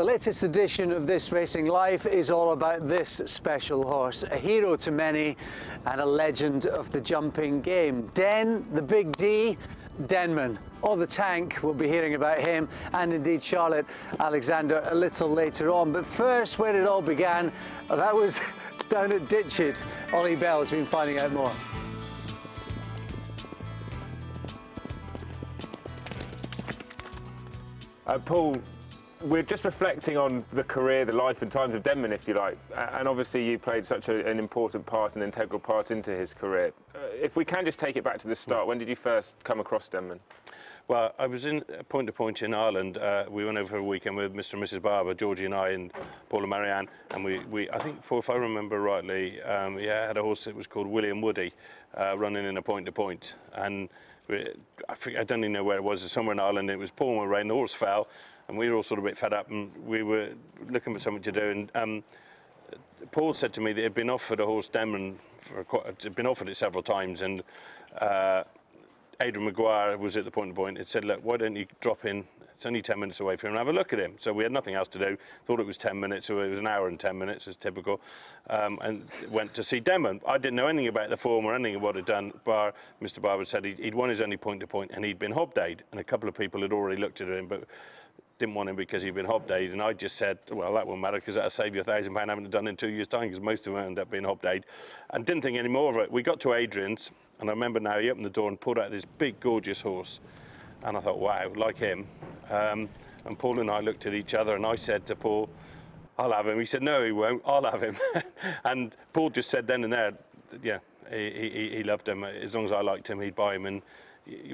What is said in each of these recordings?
The latest edition of This Racing Life is all about this special horse, a hero to many and a legend of the jumping game. Den, the Big D, Denman, or the tank, we'll be hearing about him, and indeed Charlotte Alexander a little later on. But first, where it all began, that was down at Ditcheat. Ollie Bell has been finding out more. Uh, Paul, we're just reflecting on the career, the life and times of Denman, if you like. And obviously you played such a, an important part, an integral part into his career. Uh, if we can just take it back to the start, when did you first come across Denman? Well, I was in point to point in Ireland. Uh, we went over for a weekend with Mr. and Mrs. Barber, Georgie and I, and Paul and Marianne. And we, we I think, if I remember rightly, um, yeah, had a horse that was called William Woody, uh, running in a point to point. And I, I, don't even know where it was, it was somewhere in Ireland. It was pouring rain, the horse fell, and we were all sort of a bit fed up, and we were looking for something to do. And um, Paul said to me that he'd been offered a horse Denman, for quite, been offered it several times, and uh, Adrian Maguire was at the point of point. It said, look, why don't you drop in? It's only 10 minutes away from him and have a look at him. So we had nothing else to do. Thought it was 10 minutes, so it was an hour and 10 minutes, as typical. Um, and went to see Denman. I didn't know anything about the form or anything of what he'd done. Bar, Mr. Barber said he'd, he'd won his only point to point and he'd been hobdayed. And a couple of people had already looked at him, but didn't want him because he'd been hobdayed. And I just said, well, that won't matter because that'll save you a thousand pound having it done in two years' time because most of them end up being hobdayed. And didn't think any more of it. We got to Adrian's and I remember now he opened the door and pulled out this big, gorgeous horse. And I thought, wow, like him. Um, and Paul and I looked at each other and I said to Paul, I'll have him. He said, no, he won't. I'll have him. and Paul just said then and there, yeah, he, he, he loved him. As long as I liked him, he'd buy him. And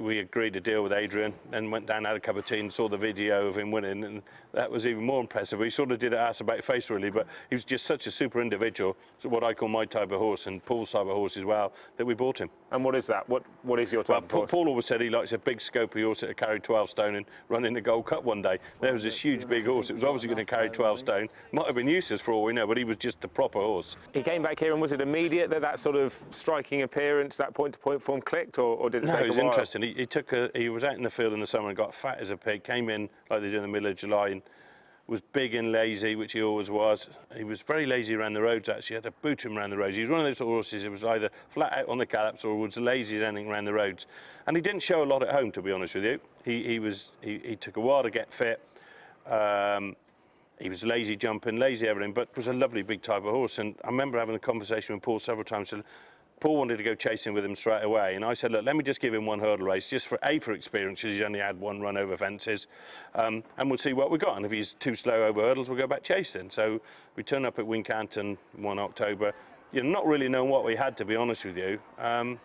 we agreed to deal with Adrian and went down, had a cup of tea and saw the video of him winning and that was even more impressive. He sort of did it ass about face really, but he was just such a super individual, what I call my type of horse and Paul's type of horse as well, that we bought him. And what is that? What What is your type well, of horse? Paul always said he likes a big scopy horse that carry 12 stone and run in the Gold Cup one day. There was this huge big horse. It was obviously going to carry 12 stone. Might have been useless for all we know, but he was just a proper horse. He came back here and was it immediate that that sort of striking appearance, that point-to-point -point form clicked or, or did it no, take it was a while? Interesting. He, he took a he was out in the field in the summer and got fat as a pig, came in like they do in the middle of July and was big and lazy, which he always was. He was very lazy around the roads, actually. Had to boot him around the roads. He was one of those horses that was either flat out on the gallops or was lazy anything around the roads. And he didn't show a lot at home, to be honest with you. He, he, was, he, he took a while to get fit. Um, he was lazy jumping, lazy everything, but was a lovely big type of horse. And I remember having a conversation with Paul several times. Paul wanted to go chasing with him straight away, and I said, look, let me just give him one hurdle race, just for A, for experience, because he's only had one run over fences, um, and we'll see what we've got. And if he's too slow over hurdles, we'll go back chasing. So we turned up at Wincanton 1 October, you know, not really knowing what we had, to be honest with you. Um,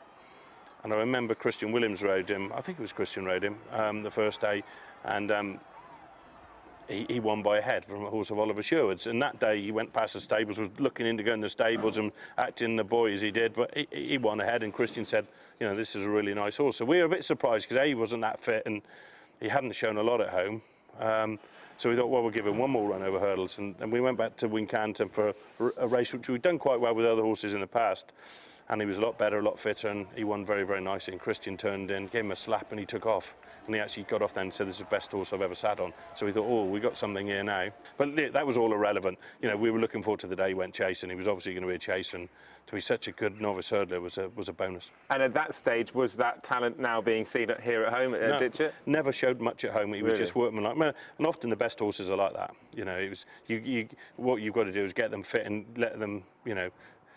and I remember Christian Williams rode him, I think it was Christian rode him, um, the first day, and um, he, he, won by a head from a horse of Oliver Sherwood's. And that day he went past the stables, was looking in to go in the stables and acting the boy as he did, but he, he won ahead. And Christian said, you know, this is a really nice horse. So we were a bit surprised because A, he wasn't that fit and he hadn't shown a lot at home. Um, so we thought, well, we'll give him one more run over hurdles. And, and we went back to Wincanton for a, a race which we'd done quite well with other horses in the past and he was a lot better, a lot fitter, and he won very, very nicely. And Christian turned in, gave him a slap, and he took off. And he actually got off then and said, this is the best horse I've ever sat on. So we thought, oh, we got something here now. But that was all irrelevant. You know, we were looking forward to the day he went chasing. He was obviously going to be a chase, and to be such a good novice hurdler was a, was a bonus. And at that stage, was that talent now being seen at, here at home at no, Ditcheat? Never showed much at home. He was really? just workmanlike. And often the best horses are like that. You know, it was you, you, what you've got to do is get them fit and let them, you know,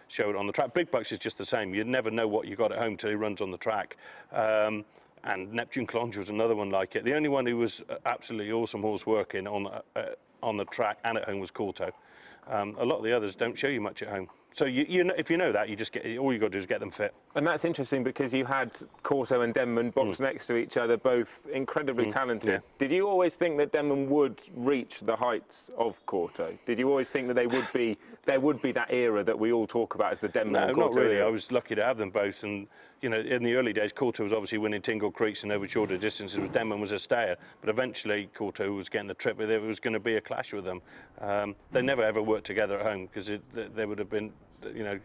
show it on the track. Big Buck's is just the same. You never know what you got at home till he runs on the track. Um, and Neptune Collonges was another one like it. The only one who was absolutely awesome horse working on uh, on the track and at home was Kauto. Um, a lot of the others don't show you much at home. So you, you know, if you know that, you just get all you got to do is get them fit. And that's interesting because you had Kauto and Denman boxed mm. next to each other, both incredibly mm. talented. Yeah. Did you always think that Denman would reach the heights of Kauto? Did you always think that they would be there would be that era that we all talk about as the Denman? No, not really. Era? I was lucky to have them both, and you know, in the early days, Kauto was obviously winning Tingle Creeks and over shorter distances. Was Denman was a stayer, but eventually Kauto was getting the trip. There was going to be a clash with them. Um, they never ever worked together at home because there would have been, you know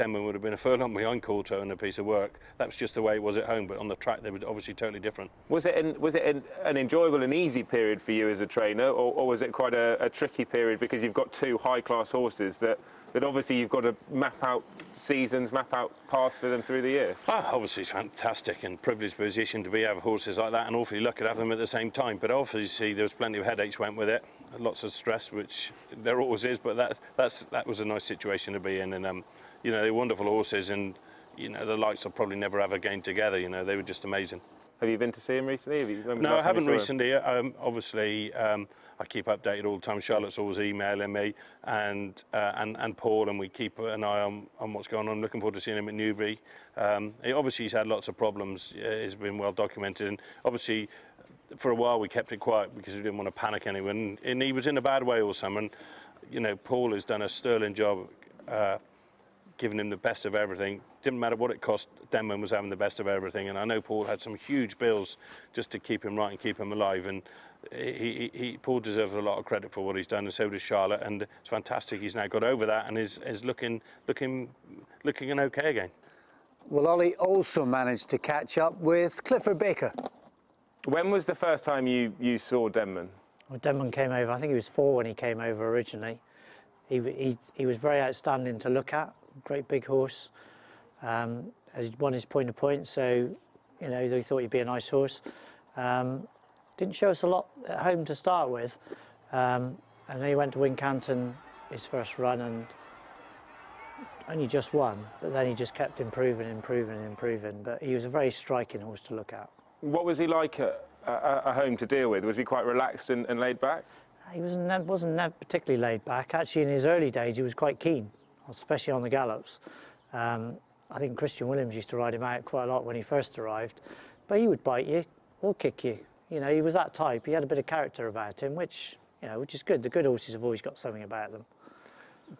Denman would have been a furlong behind Kauto in a piece of work. That was just the way it was at home, but on the track they were obviously totally different. Was it an, was it an, an enjoyable and easy period for you as a trainer, or, or was it quite a, a tricky period because you've got two high class horses that that obviously you've got to map out seasons, map out paths for them through the year? Oh, obviously, it's fantastic and privileged position to be have horses like that, and awfully lucky to have them at the same time. But obviously, there was plenty of headaches went with it, lots of stress, which there always is. But that that's that was a nice situation to be in, and um, you know, they're wonderful horses, and you know, the likes will probably never have again together. You know, they were just amazing. Have you been to see him recently? You, no, I haven't recently. Um, obviously, um, I keep updated all the time. Charlotte's always emailing me, and uh, and and Paul, and we keep an eye on, on what's going on. I'm looking forward to seeing him at Newbury. Um, he, obviously, he's had lots of problems. Uh, it's been well documented, and obviously, for a while we kept it quiet because we didn't want to panic anyone. And he was in a bad way all summer. And, you know, Paul has done a sterling job. Uh, giving him the best of everything. Didn't matter what it cost, Denman was having the best of everything. And I know Paul had some huge bills just to keep him right and keep him alive. And he, he, he, Paul deserves a lot of credit for what he's done, and so does Charlotte. And it's fantastic he's now got over that and is, is looking, looking, looking okay again. Well, Ollie also managed to catch up with Clifford Baker. When was the first time you, you saw Denman? Well, Denman came over, I think he was four when he came over originally. He, he, he was very outstanding to look at great big horse. Um, he won his point to point, so you know they thought he'd be a nice horse. Um, didn't show us a lot at home to start with, um, and then he went to Wincanton his first run and only just won, but then he just kept improving, improving, improving. But he was a very striking horse to look at. What was he like at, at, at home to deal with? Was he quite relaxed and, and laid back? He wasn't, wasn't particularly laid back. Actually, in his early days, he was quite keen especially on the gallops. Um, I think Christian Williams used to ride him out quite a lot when he first arrived, but he would bite you or kick you. You know, he was that type. He had a bit of character about him, which you know, which is good. The good horses have always got something about them.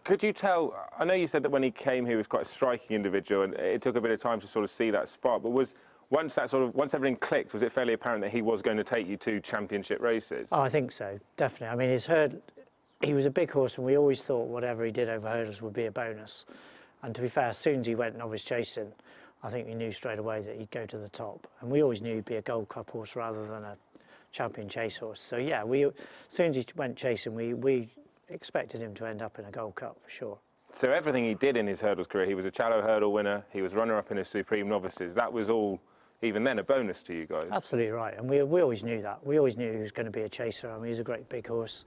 Could you tell? I know you said that when he came, here, he was quite a striking individual, and it took a bit of time to sort of see that spark. But was once that sort of once everything clicked, was it fairly apparent that he was going to take you to championship races? Oh, I think so, definitely. I mean, his herd he was a big horse, and we always thought whatever he did over hurdles would be a bonus. And to be fair, as soon as he went novice chasing, I think we knew straight away that he'd go to the top. And we always knew he'd be a Gold Cup horse rather than a champion chase horse. So yeah, we as soon as he went chasing, we we expected him to end up in a Gold Cup for sure. So everything he did in his hurdles career, he was a Challow hurdle winner, he was runner-up in his Supreme Novices. That was all, even then, a bonus to you guys. Absolutely right, and we we always knew that. We always knew he was going to be a chaser. I mean, he's a great big horse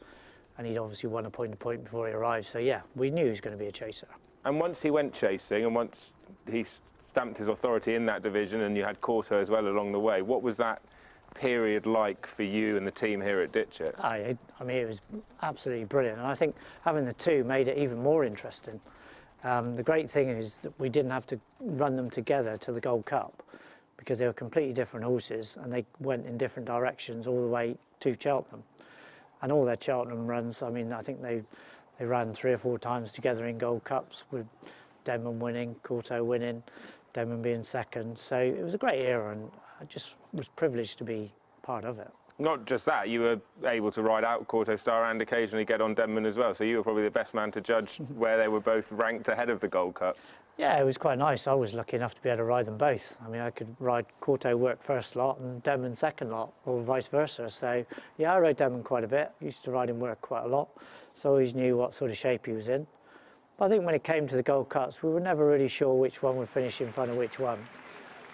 and he'd obviously won a point to point before he arrived. So yeah, we knew he was going to be a chaser. And once he went chasing, and once he stamped his authority in that division, and you had Kauto as well along the way, what was that period like for you and the team here at Ditcheat? I, I mean, it was absolutely brilliant, and I think having the two made it even more interesting. Um, the great thing is that we didn't have to run them together to the Gold Cup because they were completely different horses and they went in different directions all the way to Cheltenham and all their Cheltenham runs. I mean, I think they they ran three or four times together in Gold Cups with Denman winning, Kauto winning, Denman being second. So it was a great era, and I just was privileged to be part of it. Not just that, you were able to ride out Kauto Star and occasionally get on Denman as well. So you were probably the best man to judge where they were both ranked ahead of the Gold Cup. Yeah, it was quite nice. I was lucky enough to be able to ride them both. I mean, I could ride Kauto work first lot and Denman second lot, or vice versa. So, yeah, I rode Denman quite a bit. Used to ride him work quite a lot. So I always knew what sort of shape he was in. But I think when it came to the Gold Cups, we were never really sure which one would finish in front of which one.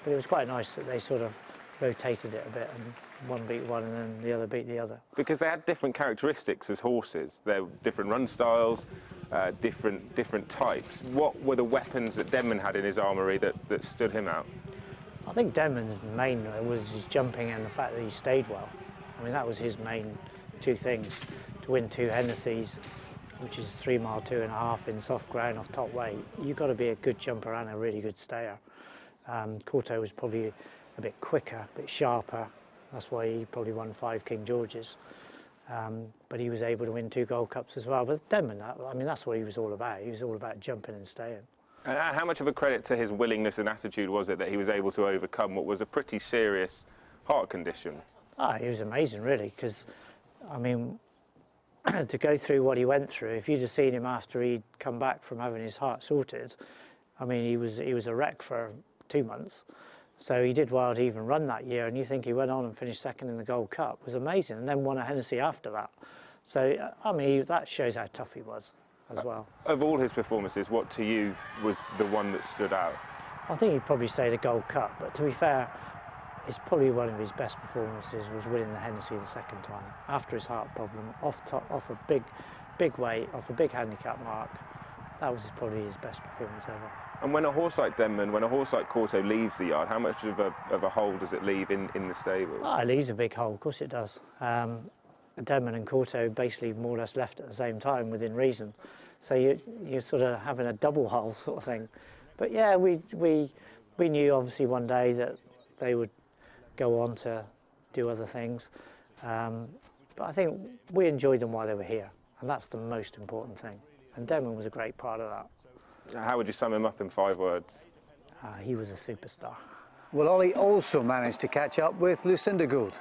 But it was quite nice that they sort of rotated it a bit and one beat one and then the other beat the other. Because they had different characteristics as horses. They're different run styles, uh, different different types. What were the weapons that Denman had in his armoury that, that stood him out? I think Denman's main was his jumping and the fact that he stayed well. I mean, that was his main two things. To win two Hennessy's, which is three mile two and a half in soft ground off top weight, you've got to be a good jumper and a really good stayer. Um, Kauto was probably a bit quicker, a bit sharper. That's why he probably won five King Georges. Um, but he was able to win two Gold Cups as well. But Denman, I mean, that's what he was all about. He was all about jumping and staying. And how much of a credit to his willingness and attitude was it that he was able to overcome what was a pretty serious heart condition? Ah, he was amazing, really, because, I mean, to go through what he went through, if you'd have seen him after he'd come back from having his heart sorted, I mean, he was he was a wreck for two months. So he did well to even run that year, and you think he went on and finished second in the Gold Cup it was amazing, and then won a Hennessy after that. So uh, I mean, that shows how tough he was as well. Of all his performances, what to you was the one that stood out? I think you'd probably say the Gold Cup, but to be fair, it's probably one of his best performances was winning the Hennessy the second time after his heart problem, off top, off a big, big weight, off a big handicap mark. That was probably his best performance ever. And when a horse like Denman, when a horse like Kauto leaves the yard, how much of a, of a hole does it leave in, in the stable? Oh, it leaves a big hole, of course it does. Um, Denman and Kauto basically more or less left at the same time within reason. So you, you're sort of having a double hole sort of thing. But yeah, we, we, we knew obviously one day that they would go on to do other things. Um, but I think we enjoyed them while they were here, and that's the most important thing. And Denman was a great part of that. How would you sum him up in five words? Uh, he was a superstar. Well, Ollie also managed to catch up with Lucinda Gould.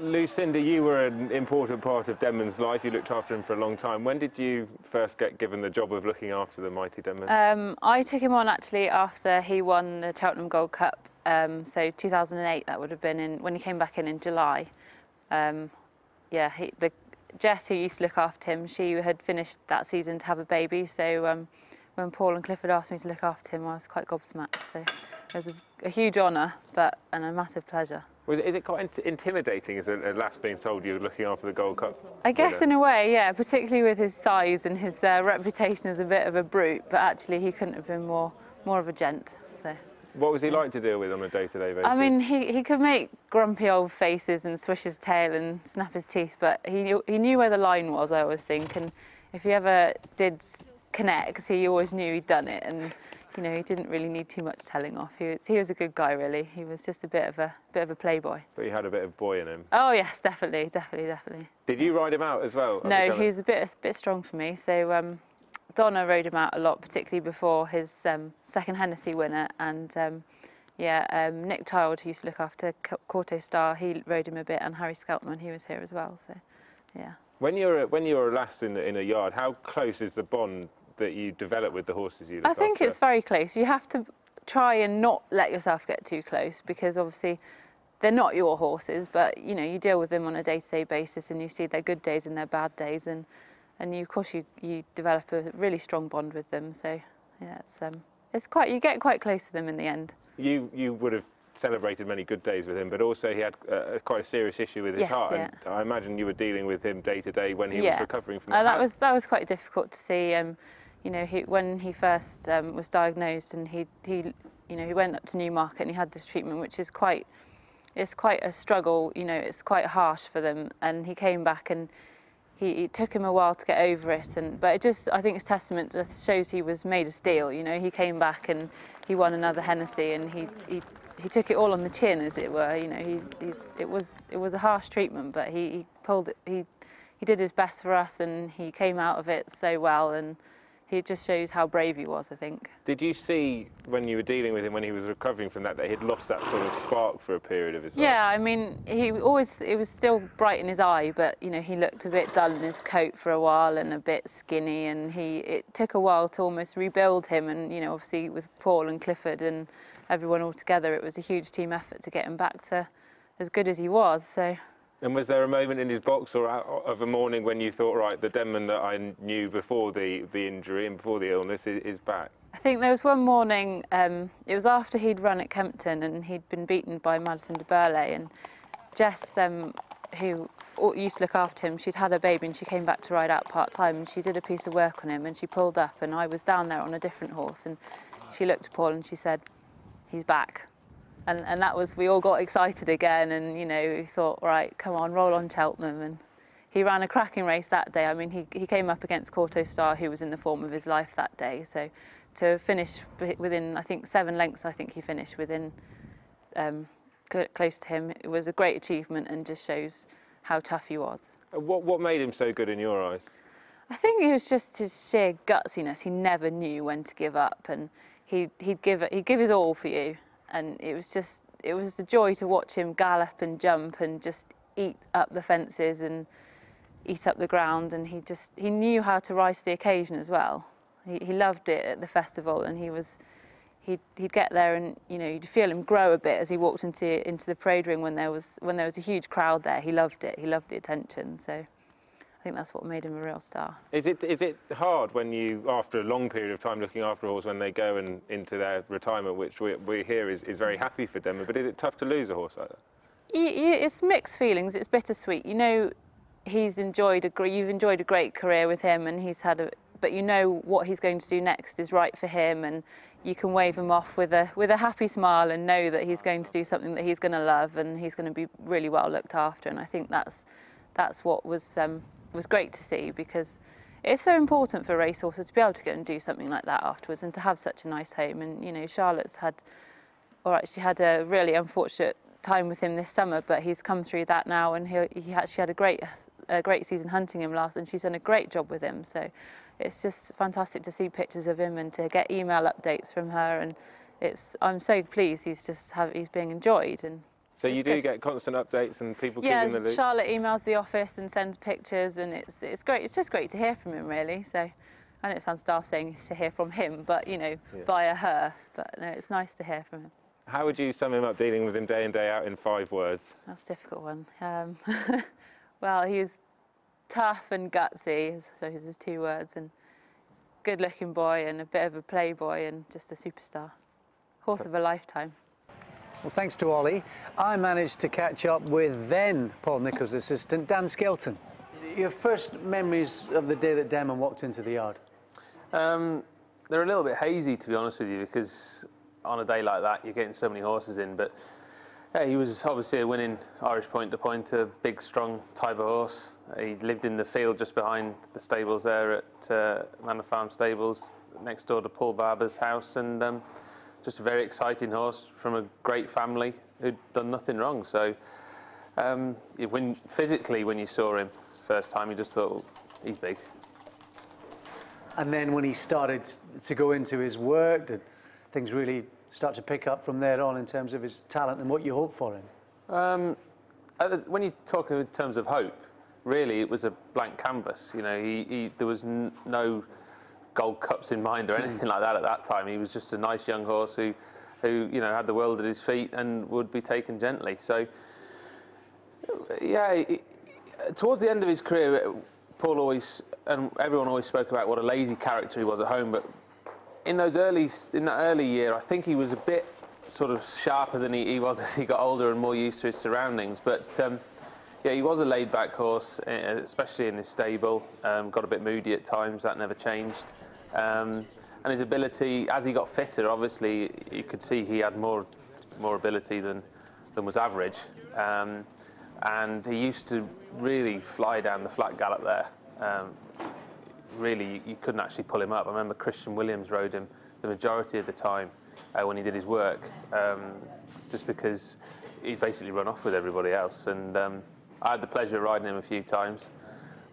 Lucinda, you were an important part of Denman's life. You looked after him for a long time. When did you first get given the job of looking after the mighty Denman? Um, I took him on actually after he won the Cheltenham Gold Cup. Um, so 2008, that would have been in when he came back in in July. Um, yeah, he, the Jess who used to look after him, she had finished that season to have a baby. So um, when Paul and Clifford asked me to look after him, I was quite gobsmacked. So it was a, a huge honour, but and a massive pleasure. Is it quite intimidating as a, a lass being told you're looking after the Gold Cup? I guess in a way, yeah, particularly with his size and his uh, reputation as a bit of a brute, but actually he couldn't have been more, more of a gent. So. What was he like to deal with on a day-to-day basis? I mean, he, he could make grumpy old faces and swish his tail and snap his teeth, but he knew, he knew where the line was, I always think, and if he ever did connect, he always knew he'd done it, and you know, he didn't really need too much telling off. He was, he was a good guy, really. He was just a bit of a bit of a playboy. But he had a bit of boy in him. Oh yes, definitely, definitely, definitely. Did you ride him out as well? No, he was a bit a bit strong for me. So um, Donna rode him out a lot, particularly before his um, second Hennessy winner, and um, yeah, um, Nick Child, who used to look after Kauto Star, he rode him a bit, and Harry Skelton, he was here as well. So, yeah. When you're a, when you're a lass in, the, in a yard, how close is the bond that you develop with the horses you look I think after? it's very close. You have to try and not let yourself get too close because obviously they're not your horses, but you know you deal with them on a day-to-day basis and you see their good days and their bad days, and and you, of course you you develop a really strong bond with them. So yeah, it's um it's quite you get quite close to them in the end. You you would have celebrated many good days with him, but also he had uh, quite a serious issue with his yes, heart. Yeah. And I imagine you were dealing with him day to day when he yeah. was recovering from that. Uh, that was that was quite difficult to see. Um, you know, he, when he first um, was diagnosed and he, he, you know, he went up to Newmarket and he had this treatment, which is quite, it's quite a struggle. You know, it's quite harsh for them. And he came back and he, it took him a while to get over it. And but it just, I think, it's testament shows he was made of steel. You know, he came back and he won another Hennessy and he, he, he took it all on the chin, as it were. You know, he's, he's, it was, it was a harsh treatment, but he, he pulled it. He, he did his best for us, and he came out of it so well. And it just shows how brave he was, I think. Did you see when you were dealing with him when he was recovering from that that he'd lost that sort of spark for a period of his life? Yeah, I mean, he always it was still bright in his eye, but you know he looked a bit dull in his coat for a while and a bit skinny, and he it took a while to almost rebuild him, and you know obviously with Paul and Clifford and everyone all together, it was a huge team effort to get him back to as good as he was. So. And was there a moment in his box or of a morning when you thought, right, the Denman that I knew before the, the injury and before the illness is, is back? I think there was one morning, um, it was after he'd run at Kempton and he'd been beaten by Madison du Berlais and Jess, um, who used to look after him, she'd had a baby and she came back to ride out part-time and she did a piece of work on him and she pulled up and I was down there on a different horse and she looked at Paul and she said, he's back and, and that was we all got excited again and you know we thought right come on roll on Cheltenham and he ran a cracking race that day I mean he, he came up against Kauto Star who was in the form of his life that day so to finish within I think seven lengths I think he finished within um, close to him it was a great achievement and just shows how tough he was. What, what made him so good in your eyes? I think it was just his sheer gutsiness. He never knew when to give up, and he, he'd give it, he'd give his all for you and it was just it was a joy to watch him gallop and jump and just eat up the fences and eat up the ground and he just he knew how to rise to the occasion as well he, he loved it at the festival and he was he'd, he'd get there and you know you'd feel him grow a bit as he walked into into the parade ring when there was when there was a huge crowd there. He loved it. He loved the attention. So I think that's what made him a real star. Is it is it hard when you, after a long period of time looking after a horse, when they go and into their retirement, which we, we hear is, is very happy for them, but is it tough to lose a horse like that? Y- y- It's mixed feelings. It's bittersweet. You know, he's enjoyed a you've enjoyed a great career with him, and he's had a. But you know what he's going to do next is right for him, and you can wave him off with a with a happy smile and know that he's going to do something that he's going to love, and he's going to be really well looked after. And I think that's that's what was um, was great to see because it's so important for racehorses to be able to go and do something like that afterwards, and to have such a nice home. And you know, Charlotte's had or actually had a really unfortunate time with him this summer, but he's come through that now, and he, he actually had a great, a great season hunting him last, and she's done a great job with him. So it's just fantastic to see pictures of him and to get email updates from her, and it's I'm so pleased he's just have, he's being enjoyed and. So you do good. get constant updates and people Yeah, keeping the loop. Charlotte emails the office and sends pictures, and it's it's great. It's just great to hear from him, really. So, I know it sounds daft saying to hear from him, but you know, Yeah. via her. But no, it's nice to hear from him. How would you sum him up dealing with him day in day out in five words? That's a difficult one. Um, well, he was tough and gutsy, so suppose is two words, and good-looking boy and a bit of a playboy and just a superstar. Horse of a lifetime. Well, thanks to Ollie, I managed to catch up with then Paul Nicholls' assistant, Dan Skelton. Your first memories of the day that Denman walked into the yard? Um, they're a little bit hazy, to be honest with you, because on a day like that, you're getting so many horses in. But yeah, he was obviously a winning Irish point to point, a big, strong type of horse. He lived in the field just behind the stables there at uh, Manor Farm Stables, next door to Paul Barber's house, and um, just a very exciting horse from a great family who'd done nothing wrong. So um, when physically, when you saw him first time, you just thought, "Oh, he's big. And then when he started to go into his work, did things really start to pick up from there on in terms of his talent and what you hope for him? Um, when you talk in terms of hope, really, it was a blank canvas. You know, he, he, there was n- no gold cups in mind or anything like that at that time. He was just a nice young horse who, who you know, had the world at his feet and would be taken gently. So, yeah, he- towards the end of his career, Paul always and everyone always spoke about what a lazy character he was at home, but in those early in that early year, I think he was a bit sort of sharper than he, he was as he got older and more used to his surroundings. But um, yeah, he was a laid-back horse, eh, especially in his stable. Um, got a bit moody at times. That never changed. Um, and his ability, as he got fitter, obviously you could see he had more more ability than than was average. Um, and he used to really fly down the flat gallop there. Um, really, you- you couldn't actually pull him up. I remember Christian Williams rode him the majority of the time uh, when he did his work, um, just because he'd basically run off with everybody else. And um, I had the pleasure of riding him a few times.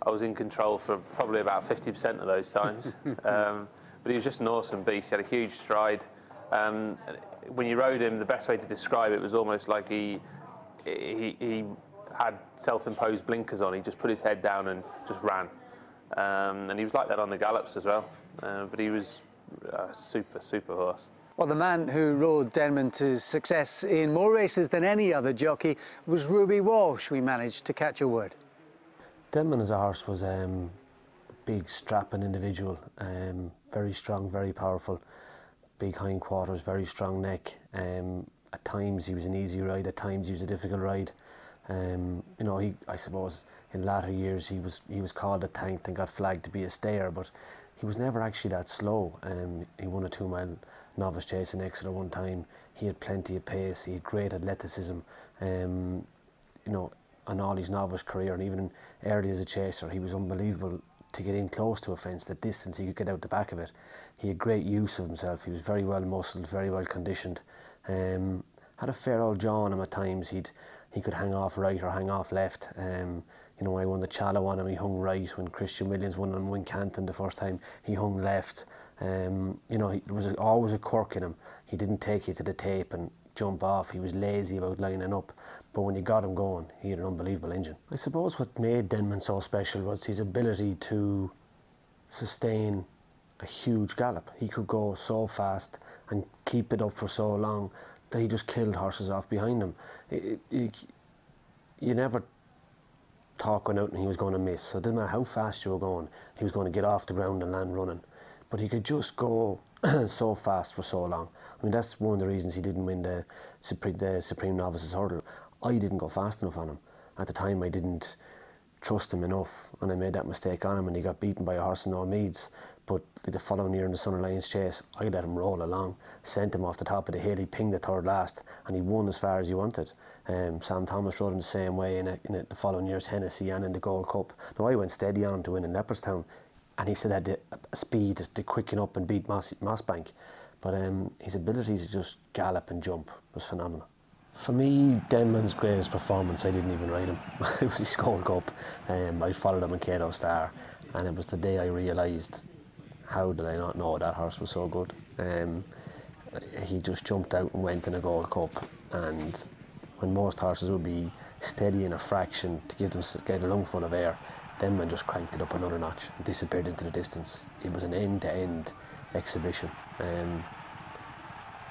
I was in control for probably about 50% of those times. um, but he was just an awesome beast. He had a huge stride. Um, when you rode him, the best way to describe it was almost like he, he, he had self-imposed blinkers on. He just put his head down and just ran. Um, and he was like that on the gallops as well. Uh, but he was a super, super horse. Well, the man who rode Denman to success in more races than any other jockey was Ruby Walsh. We managed to catch a word. Denman as a horse was um, a big strapping individual, um, very strong, very powerful, big hindquarters, very strong neck. Um, at times he was an easy ride, at times he was a difficult ride. Um, you know, he, I suppose in latter years he was he was called a tank and got flagged to be a stayer, but he was never actually that slow. Um, he won a two mile novice chase in Exeter one time. He had plenty of pace. He had great athleticism. Um, you know, on all his novice career and even early as a chaser, he was unbelievable to get in close to a fence, the distance he could get out the back of it. He had great use of himself. He was very well muscled, very well conditioned. Um, had a fair old jaw on him at times. He'd he could hang off right or hang off left. Um, you know, I won the Challow on him, he hung right. When Christian Williams won on Wincanton the first time, he hung left. Um, you know, he, there was always a quirk in him. He didn't take you to the tape and jump off. He was lazy about lining up. But when you got him going, he had an unbelievable engine. I suppose what made Denman so special was his ability to sustain a huge gallop. He could go so fast and keep it up for so long that he just killed horses off behind him. It, it, you never thought going out and he was going to miss. So it didn't matter how fast you were going, he was going to get off the ground and land running. But he could just go so fast for so long. I mean, that's one of the reasons he didn't win the, the Supreme Novices Hurdle. I didn't go fast enough on him. At the time, I didn't trust him enough, and I made that mistake on him, and he got beaten by a horse in no Meads. But the following year in the SunAlliance Chase, I let him roll along, sent him off the top of the hill, he pinged the third last, and he won as far as he wanted. Um, Sam Thomas rode him the same way in, a, in a, the following year's Hennessy and in the Gold Cup. Now I went steady on him to win in Leopardstown, and he still had the speed to quicken up and beat Moss, Mossbank. But um, his ability to just gallop and jump was phenomenal. For me, Denman's greatest performance, I didn't even ride him. it was his Gold Cup. Um, I followed him in Kauto Star, and it was the day I realised how did I not know that horse was so good. Um, he just jumped out and went in a Gold Cup, and when most horses would be steady in a fraction to give them get a lungful of air, Denman just cranked it up another notch and disappeared into the distance. It was an end-to-end exhibition. Um,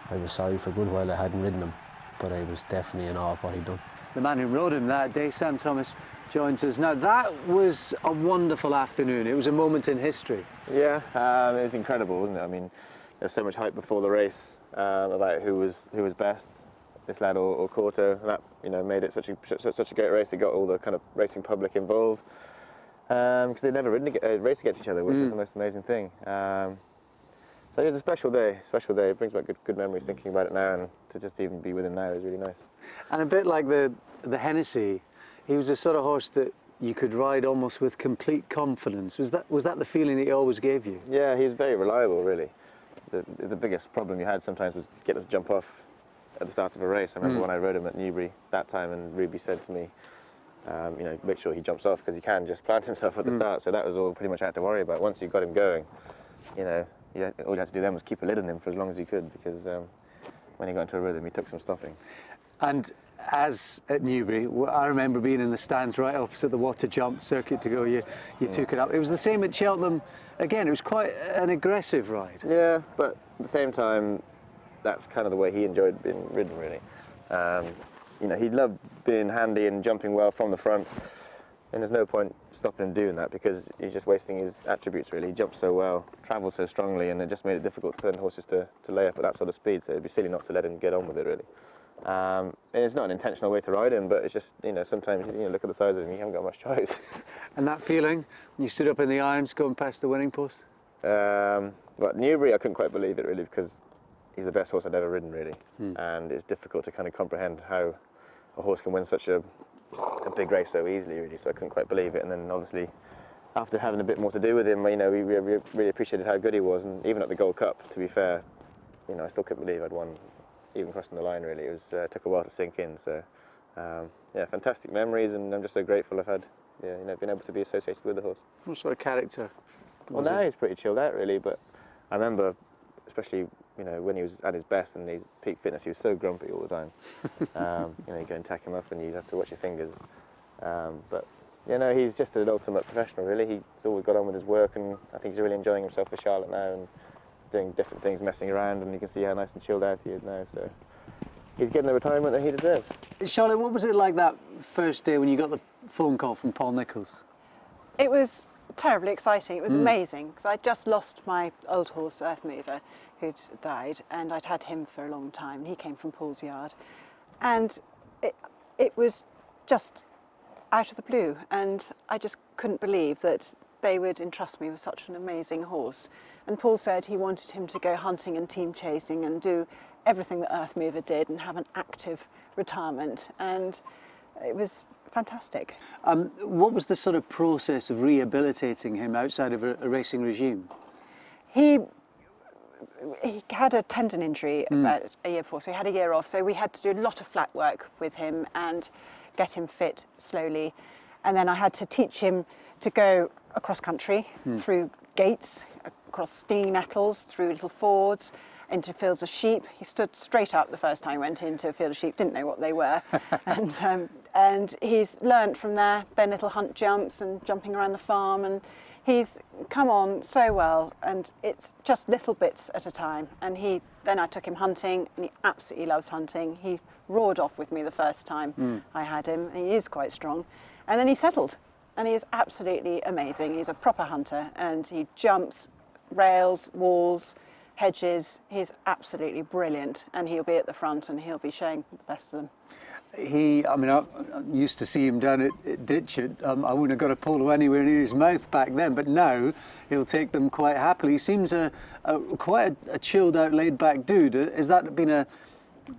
I was sorry for a good while I hadn't ridden him, but I was definitely in awe of what he'd done. The man who rode him that day, Sam Thomas, joins us. Now, that was a wonderful afternoon. It was a moment in history. Yeah, um, it was incredible, wasn't it? I mean, there was so much hype before the race um, about who was who was best, this lad or, or Kauto, and that you know made it such a such a great race. It got all the kind of racing public involved because um, they'd never ridden a uh, race against each other, which mm. was the most amazing thing. Um, so it was a special day, special day. It brings back good, good memories thinking about it now, and to just even be with him now is really nice. And a bit like the the Hennessy, he was a sort of horse that you could ride almost with complete confidence. Was that was that the feeling that he always gave you? Yeah, he was very reliable, really. The, the biggest problem you had sometimes was getting to jump off at the start of a race. I remember mm. when I rode him at Newbury that time, and Ruby said to me, um, you know, make sure he jumps off because he can just plant himself at the mm. start. So that was all pretty much I had to worry about. Once you got him going, you know, you had, all you had to do then was keep a lid on him for as long as you could because um, when he got into a rhythm, he took some stopping. And as at Newbury, I remember being in the stands right opposite the water jump circuit to go. You, you yeah. took it up. It was the same at Cheltenham. Again, it was quite an aggressive ride. Yeah, but at the same time, that's kind of the way he enjoyed being ridden, really. Um, you know, he loved being handy and jumping well from the front. And there's no point stopping him doing that because he's just wasting his attributes really. He jumped so well, travelled so strongly, and it just made it difficult for the horses to, to lay up at that sort of speed. So it'd be silly not to let him get on with it really. Um, and it's not an intentional way to ride him, but it's just, you know, sometimes you know, look at the size of him, you haven't got much choice. and that feeling when you stood up in the irons going past the winning post? Um, but Newbury, I couldn't quite believe it really because he's the best horse I'd ever ridden really. Hmm. And it's difficult to kind of comprehend how a horse can win such a, a big race so easily, really. So I couldn't quite believe it. And then obviously, after having a bit more to do with him, you know, we really, really appreciated how good he was. And even at the Gold Cup, to be fair, you know, I still couldn't believe I'd won, even crossing the line. Really, it was uh, took a while to sink in. So um, yeah, fantastic memories, and I'm just so grateful I've had, yeah, you know, been able to be associated with the horse. What sort of character? Well, now he's pretty chilled out, really. But I remember, especially you know, when he was at his best and his peak fitness, he was so grumpy all the time. um, you know, you go and tack him up and you have to watch your fingers. Um, but, you know, he's just an ultimate professional, really. He's always got on with his work and I think he's really enjoying himself with Charlotte now and doing different things, messing around, and you can see how nice and chilled out he is now. So he's getting the retirement that he deserves. Charlotte, what was it like that first day when you got the phone call from Paul Nicholls? It was terribly exciting. It was mm. amazing because I just lost my old horse, Earthmover, who'd died, and I'd had him for a long time. He came from Paul's Yard, and it, it was just out of the blue, and I just couldn't believe that they would entrust me with such an amazing horse. And Paul said he wanted him to go hunting and team chasing and do everything that Earthmover did and have an active retirement. And it was fantastic. Um, what was the sort of process of rehabilitating him outside of a, a racing regime? He he had a tendon injury mm. about a year before, so he had a year off. So we had to do a lot of flat work with him and get him fit slowly. And then I had to teach him to go across country mm. through gates, across stinging nettles, through little fords, into fields of sheep. He stood straight up the first time he went into a field of sheep, didn't know what they were. and, um, and he's learnt from there, then little hunt jumps and jumping around the farm. And he's come on so well, and it's just little bits at a time. And he then I took him hunting, and he absolutely loves hunting. He roared off with me the first time hmm. I had him. He is quite strong, and then he settled, and he is absolutely amazing. He's a proper hunter, and he jumps rails, walls, hedges. He's absolutely brilliant, and he'll be at the front, and he'll be showing the best of them. He, I mean, I, I used to see him down at, at Ditcheat. Um, I wouldn't have got a polo anywhere near his mouth back then, but now he'll take them quite happily. He seems a, a quite a, a chilled out, laid back dude. Has that been a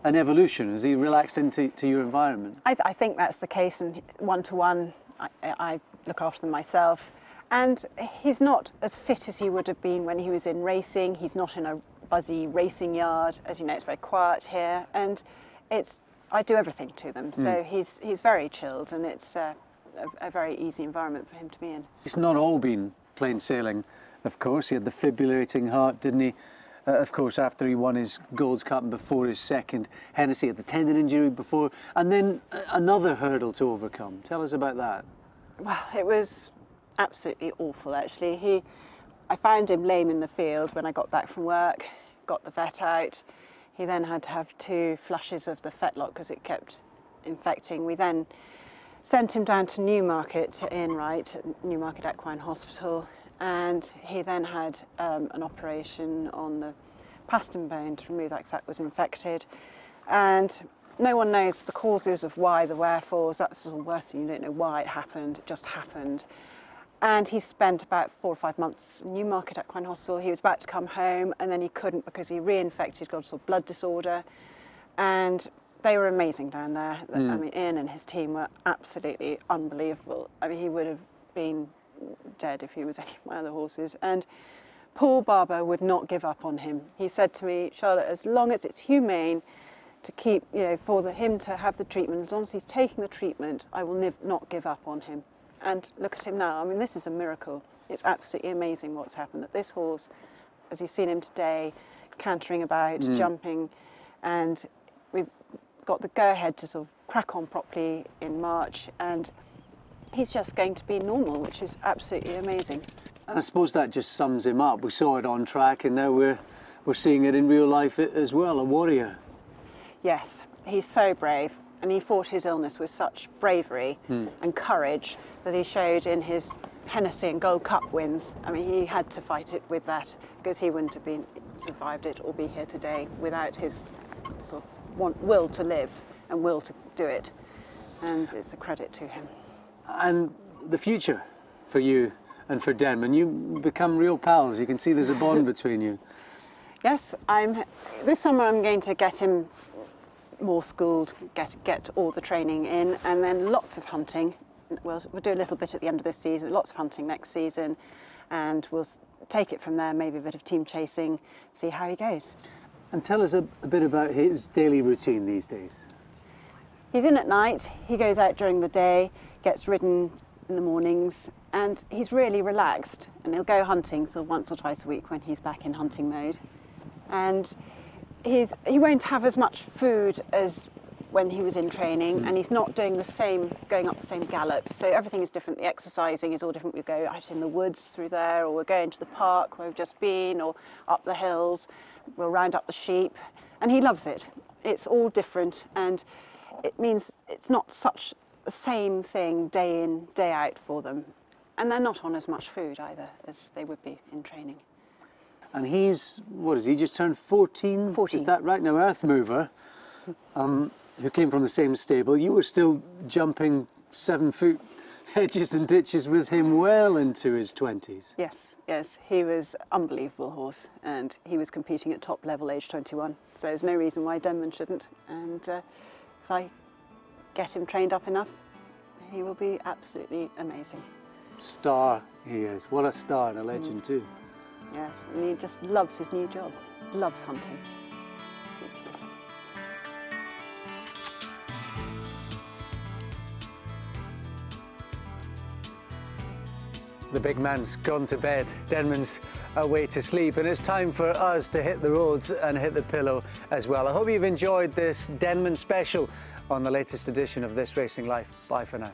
an evolution? Has he relaxed into to your environment? I, I think that's the case, and one to one, I, I look after them myself. And he's not as fit as he would have been when he was in racing. He's not in a buzzy racing yard. As you know, it's very quiet here, and it's I do everything to them. So he's he's very chilled, and it's uh, a, a very easy environment for him to be in. It's not all been plain sailing, of course. He had the fibrillating heart, didn't he? Uh, of course, after he won his Gold's Cup and before his second, Hennessy had the tendon injury before, and then uh, another hurdle to overcome. Tell us about that. Well, it was absolutely awful actually. He, I found him lame in the field when I got back from work, got the vet out. He then had to have two flushes of the fetlock because it kept infecting. We then sent him down to Newmarket to at Newmarket Equine Hospital and he then had um, an operation on the pastern bone to remove that that was infected. And no one knows the causes of why, the wherefores. That's the worst thing. You don't know why it happened. It just happened. And he spent about four or five months in Newmarket Equine Hospital. He was about to come home, and then he couldn't because he reinfected, got a sort of blood disorder. And they were amazing down there. I hmm. mean, Ian and his team were absolutely unbelievable. I mean, he would have been dead if he was any of my other horses. And Paul Barber would not give up on him. He said to me, Charlotte, as long as it's humane to keep, you know, for the, him to have the treatment, as long as he's taking the treatment, I will not give up on him. And look at him now. I mean, this is a miracle. It's absolutely amazing what's happened. That this horse, as you've seen him today, cantering about, mm. jumping, and we've got the go ahead to sort of crack on properly in March. And he's just going to be normal, which is absolutely amazing. And I suppose that just sums him up. We saw it on track, and now we're we're seeing it in real life as well. A warrior. Yes, he's so brave, and he fought his illness with such bravery hmm. and courage that he showed in his Hennessy and Gold Cup wins. I mean, he had to fight it with that because he wouldn't have been survived it or be here today without his sort of want, will to live and will to do it. And it's a credit to him. And the future for you and for Denman, you become real pals. You can see there's a bond between you. Yes, I'm. This summer I'm going to get him more schooled, get get all the training in, and then lots of hunting. We'll, we'll do a little bit at the end of this season, lots of hunting next season, and we'll take it from there. Maybe a bit of team chasing, see how he goes. And tell us a, a bit about his daily routine these days. He's in at night. He goes out during the day, gets ridden in the mornings, and he's really relaxed. And he'll go hunting so once or twice a week when he's back in hunting mode. And he's he won't have as much food as when he was in training, hmm. and he's not doing the same, going up the same gallops So everything is different. The exercising is all different. We go out in the woods through there, or we're going to the park where we've just been, or up the hills. We'll round up the sheep, and he loves it. It's all different, and it means it's not such the same thing day in, day out for them. And they're not on as much food either as they would be in training. And he's, what is he, just turned 14? 14. Is that right? Now, Earthmover, um, who came from the same stable, you were still jumping seven foot hedges and ditches with him well into his 20s. Yes, yes, he was unbelievable horse, and he was competing at top level, age 21. So there's no reason why Denman shouldn't. And uh, if I get him trained up enough, he will be absolutely amazing. Star he is. What a star and a legend, too. Yes, and he just loves his new job, loves hunting. The big man's gone to bed. Denman's away to sleep, and it's time for us to hit the roads and hit the pillow as well. I hope you've enjoyed this Denman special on the latest edition of This Racing Life. Bye for now.